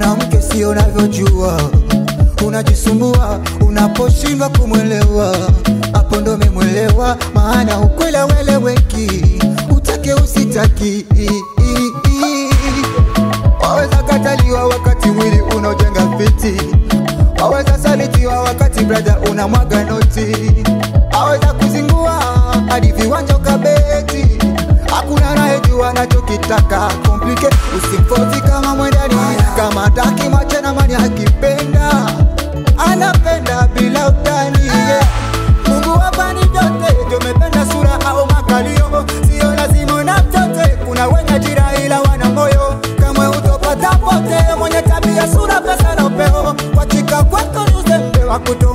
Mwanamke sio unavyojua, unajisumbua unaposhindwa kumwelewa. Hapo ndo memwelewa, maana ukwela weleweki utake usitaki. Waweza kataliwa wakati mwili unaojenga fiti, waweza salitiwa wakati brada unamwaga noti, aweza kuzingua hadi viwanja ukabeti. Hakuna anayejua anachokitaka kama mwendani, kama taki macho na mani akipenda anapenda bila utani yeah. Mungu wapani vyote, tumependa sura au makalio, sio lazima na vyote. Kuna wenye ajira ila wana moyo, kamwe utopata pote. Mwenye tabia, sura, pesa na upeo, wachika kwako ni uzembe wa kutomupa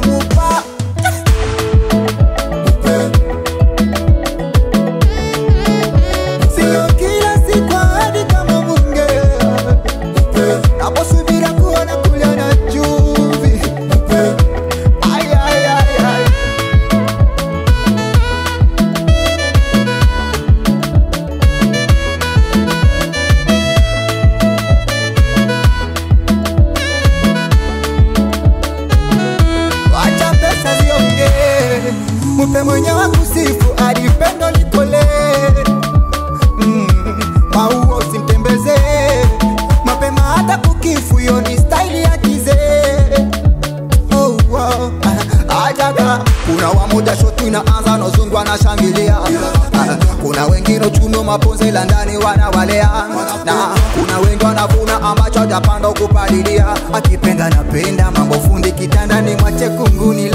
mpe mwenye wa kusifu hadi pendo likole. Mm, Mauo usimtembeze mapema hata kukifu, yo ni staili ya kizee. Oh, wow. Ah, ajaga kuna wamoja shotu inaanza nozungu anashangilia Ah, kuna wengine uchumi maponze la ndani wanawalea na kuna wengi wanavuna ambacho hajapanda kupalilia akipenda napenda mambo fundi kitandani mwache kunguni